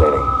was hallucinating.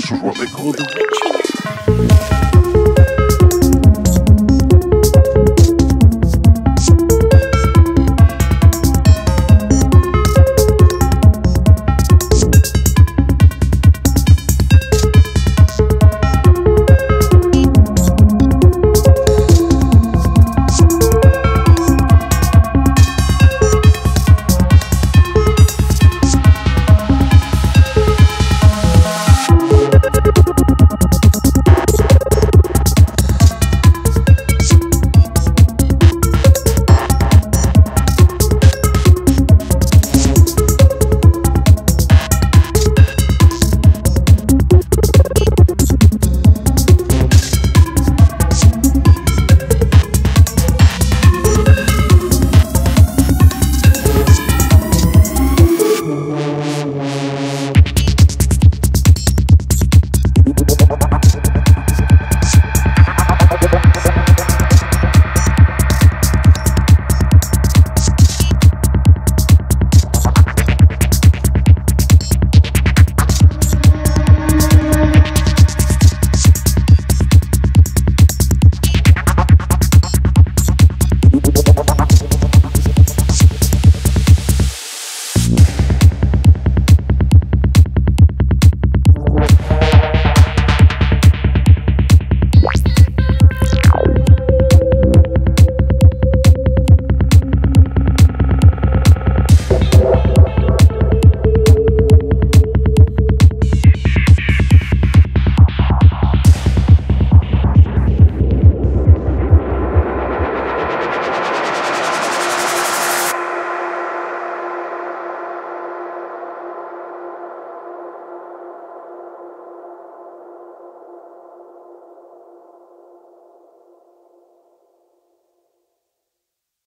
this is what they call the ritual.